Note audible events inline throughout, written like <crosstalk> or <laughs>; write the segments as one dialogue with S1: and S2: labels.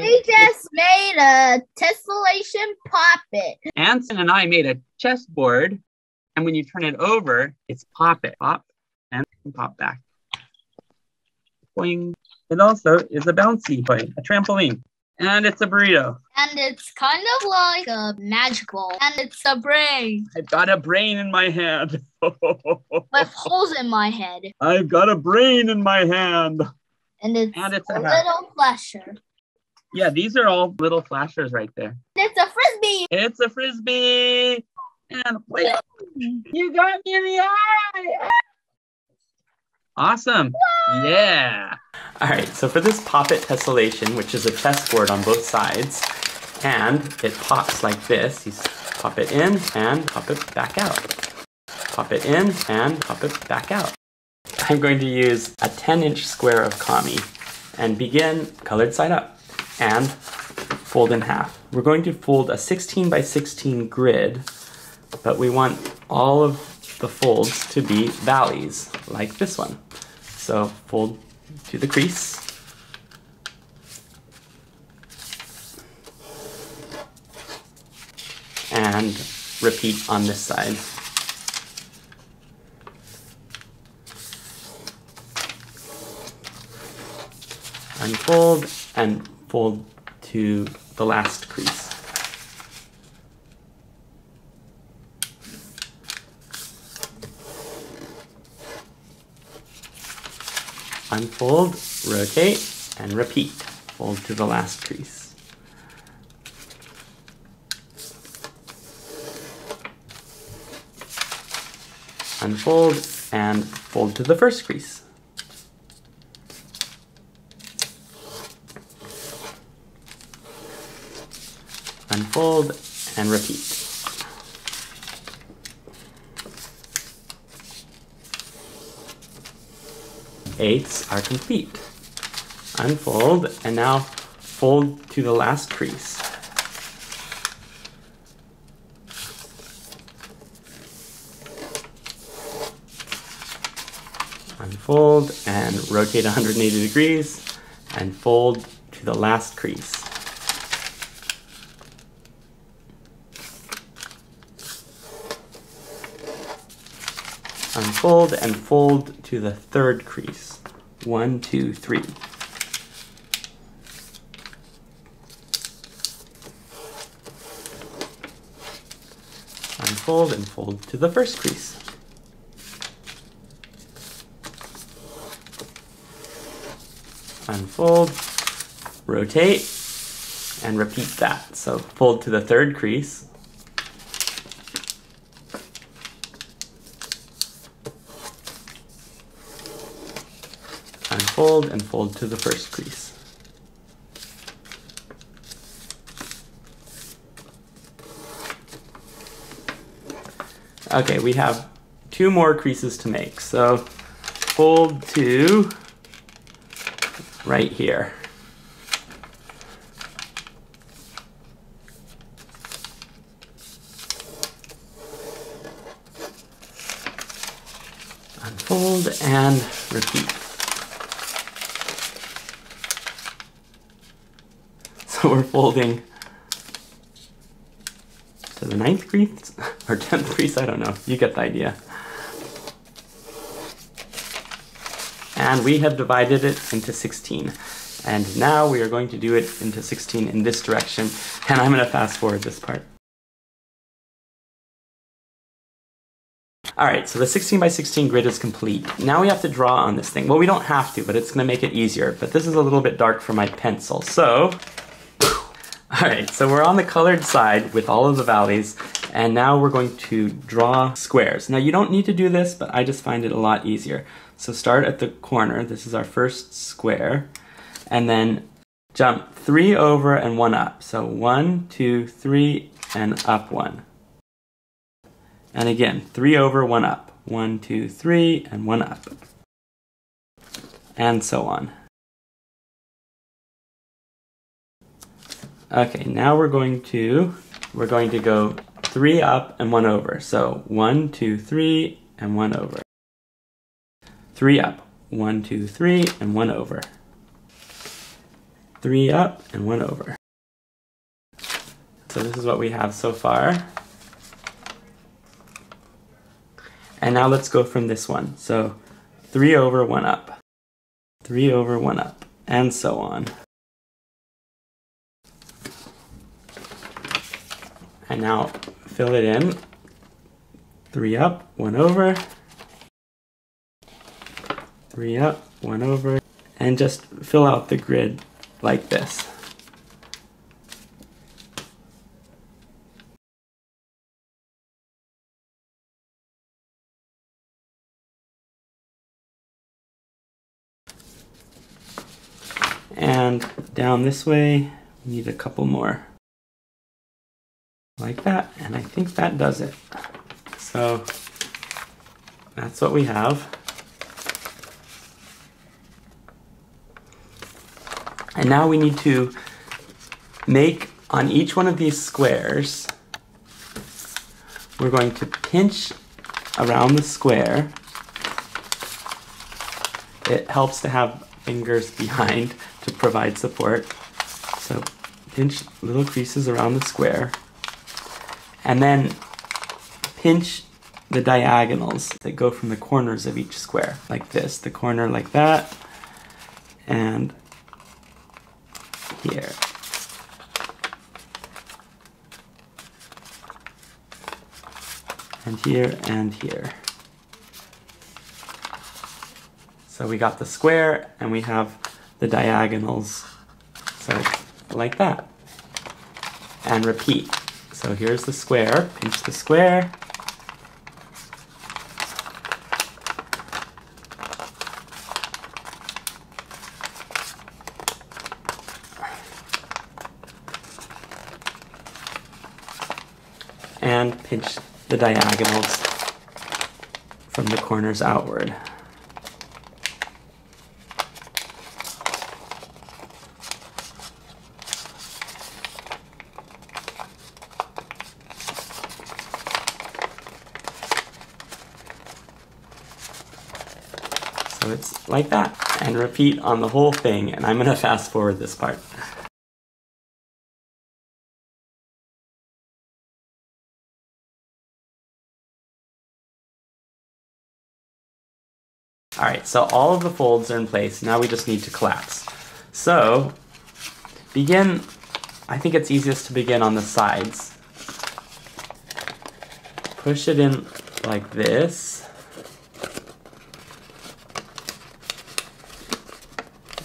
S1: We just made a tessellation pop-it.
S2: Anton and I made a chessboard, and when you turn it over, it's pop it, pop, and pop back. Boing. It also is a bouncy toy, a trampoline, and it's a burrito.
S1: And it's kind of like a magic ball. And it's a brain
S2: I've got a brain in my hand. <laughs>
S1: with holes in my head.
S2: I've got a brain in my hand.
S1: And it's,
S2: And it's
S1: a
S2: a
S1: little flasher.
S2: Yeah, these are all little flashers right there.
S1: It's a frisbee.
S2: It's a frisbee. And wait, you got me in the eye. Awesome. Yeah.
S3: All right, so for this pop-it tessellation, which is a chessboard on both sides, and it pops like this, you pop it in and pop it back out. Pop it in and pop it back out. I'm going to use a 10 inch square of kami and begin colored side up and fold in half. We're going to fold a 16 by 16 grid, but we want all of the folds to be valleys like this one. So fold to the crease. And repeat on this side. Unfold and fold to the last crease. Unfold, rotate, and repeat. Fold to the last crease. Unfold and fold to the first crease. Unfold and repeat. Eighths are complete. Unfold and now fold to the last crease. Unfold and rotate 180 degrees and fold to the last crease. Unfold and fold to the third crease. One, two, three. Unfold and fold to the first crease. Unfold, rotate, and repeat that. So fold to the third crease. Unfold and fold to the first crease. Okay, we have two more creases to make. So fold to right here. Unfold and repeat. So we're folding to the ninth crease <laughs> or tenth crease, I don't know. You get the idea. And we have divided it into 16. And now we are going to do it into 16 in this direction. And I'm going to fast forward this part. All right, so the 16 by 16 grid is complete. Now we have to draw on this thing. Well, we don't have to, but it's gonna make it easier. But this is a little bit dark for my pencil. So, all right, so we're on the colored side with all of the valleys, and now we're going to draw squares. Now you don't need to do this, but I just find it a lot easier. So start at the corner, this is our first square, and then jump three over and one up. So one, two, three, and up one. And again, three over, one up. One, two, three, and one up. And so on. Okay, now we're going to we're going to go three up and one over. So one, two, three, and one over. Three up. One, two, three, and one over. three up and one over. So this is what we have so far. And now let's go from this one. So three over, one up. Three over, one up, and so on. And now fill it in. Three up, one over. Three up, one over. And just fill out the grid like this. And down this way, we need a couple more. Like that, and I think that does it. So that's what we have. And now we need to make on each one of these squares, we're going to pinch around the square. It helps to have fingers behind to provide support. So pinch little creases around the square. And then pinch the diagonals that go from the corners of each square, like this. The corner like that, and here. And here and here. So we got the square and we have the diagonals. So like that. And repeat. So here's the square, pinch the square. And pinch the diagonals from the corners outward. So it's like that. And repeat on the whole thing, and I'm gonna fast forward this part. All right, so all of the folds are in place. Now we just need to collapse. So begin, I think it's easiest to begin on the sides. Push it in like this.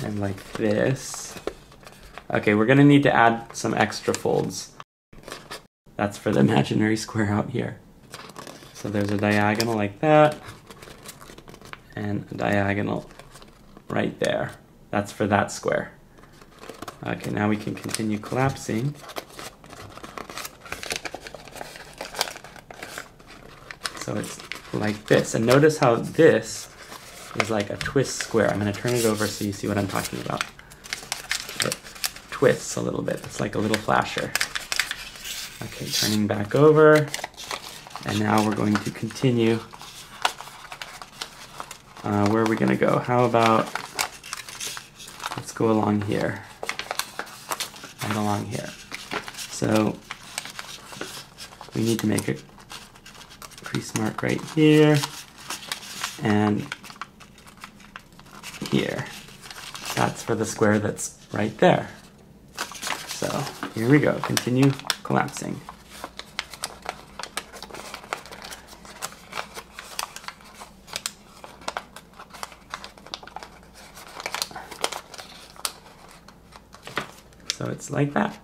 S3: And like this. Okay, we're gonna need to add some extra folds. That's for the <laughs> imaginary square out here. So there's a diagonal like that and a diagonal right there. That's for that square. Okay, now we can continue collapsing. So it's like this. And notice how this is like a twist square. I'm going to turn it over so you see what I'm talking about. It twists a little bit. It's like a little flasher. Okay, turning back over. And now we're going to continue uh, where are we gonna go? How about, let's go along here. Right along here. So, we need to make a crease mark right here, and here. That's for the square that's right there. So, here we go, continue collapsing. So it's like that.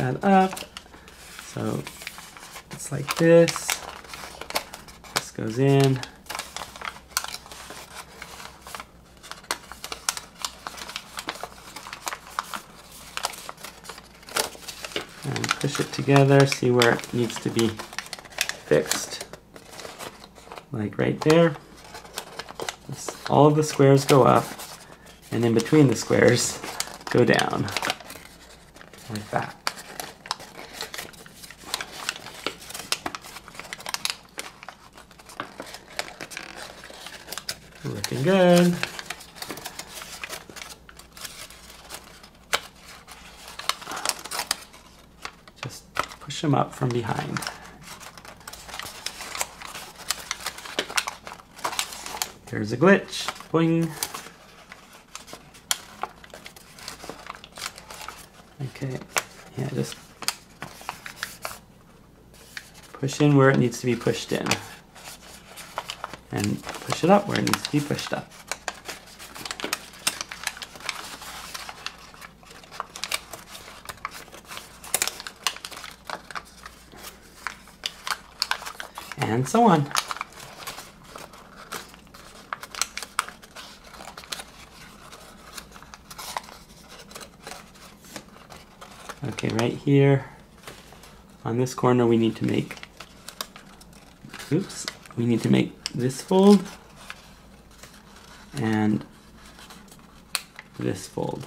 S3: Up. So it's like this. This goes in. And push it together, see where it needs to be fixed like right there. All of the squares go up, and in between the squares go down, like that. Looking good. Just push them up from behind. There's a glitch. Boing. Okay. Yeah, just push in where it needs to be pushed in. And push it up where it needs to be pushed up. And so on. Okay, right here on this corner we need to make, oops, we need to make this fold and this fold.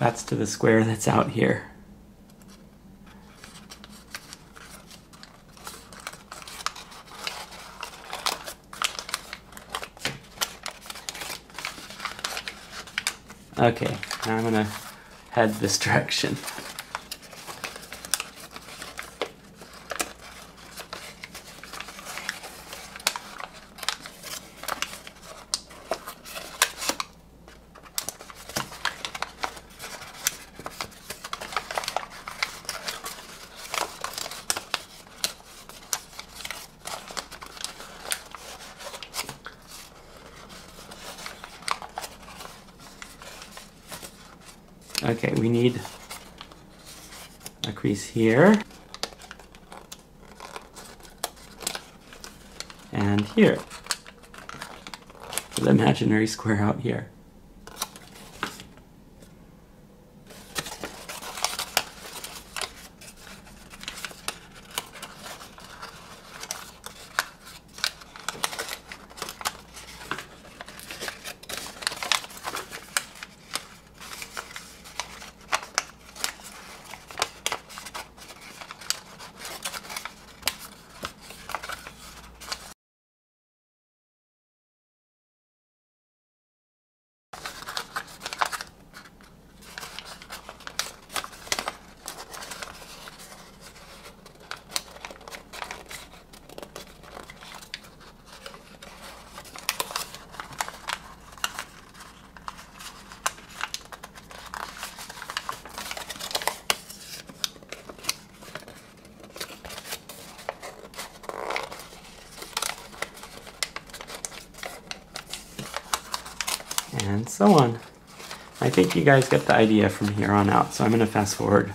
S3: That's to the square that's out here. Okay, now I'm gonna head this <laughs> direction. Okay, we need a crease here. And here. The imaginary square out here. and so on. I think you guys get the idea from here on out, so I'm going to fast forward.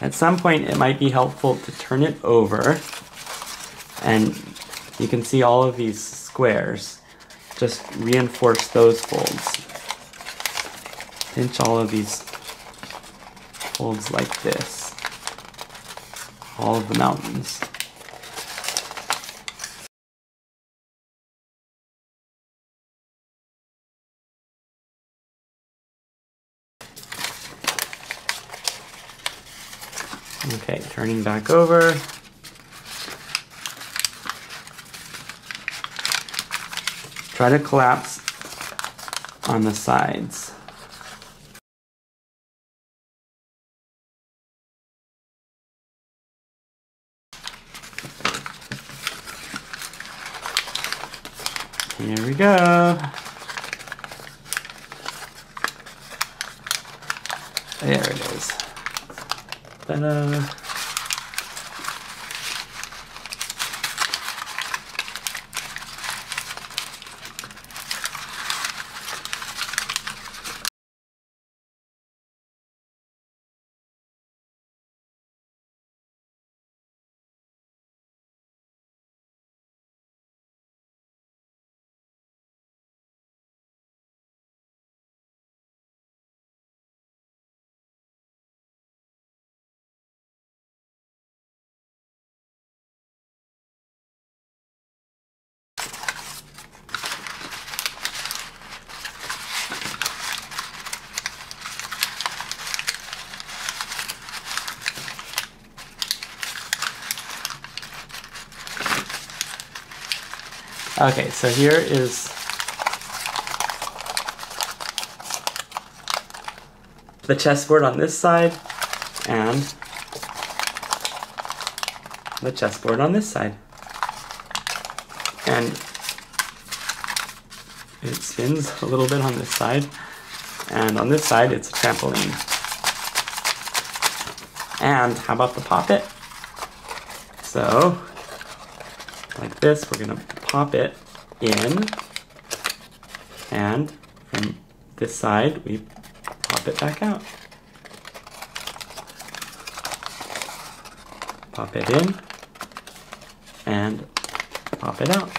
S3: At some point, it might be helpful to turn it over, and you can see all of these squares just reinforce those folds. Pinch all of these folds like this. All of the mountains. Okay, turning back over. Try to collapse on the sides. Here we go. There it is. Ta-da. Okay, so here is the chessboard on this side and the chessboard on this side. And it spins a little bit on this side. And on this side, it's a trampoline. And how about the pop-it? So, like this, we're gonna pop it in. And from this side, we pop it back out. Pop it in and pop it out.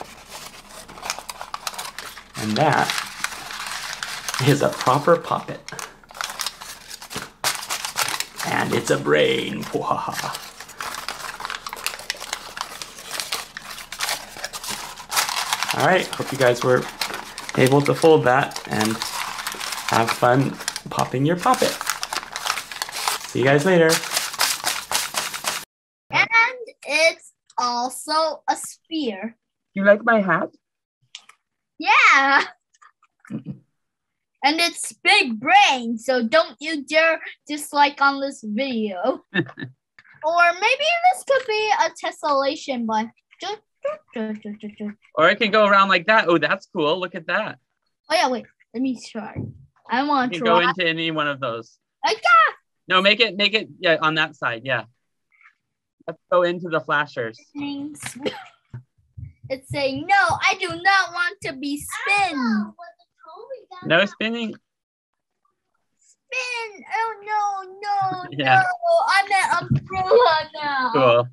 S3: And that is a proper pop-it. And it's a brain. <laughs> All right, hope you guys were able to fold that and have fun popping your pop-it. See you guys later.
S1: And it's also a sphere.
S2: You like my hat?
S1: Yeah. <laughs> and it's big brain, so don't you dare dislike on this video. <laughs> or maybe this could be a tessellation, but oh
S2: Or it can go around like that. Oh, that's cool. Look at that.
S1: Oh yeah, wait. Let me try. I want to
S2: go into any one of those.
S1: Okay.
S2: No, make it, make it, yeah, on that side. Yeah. Let's go into the flashers.
S1: Things. It's saying no. I do not want to be spin.
S2: No spinning.
S1: Spin. Oh no, no, <laughs>
S2: Yeah.
S1: no. I'm an umbrella now.
S2: Cool.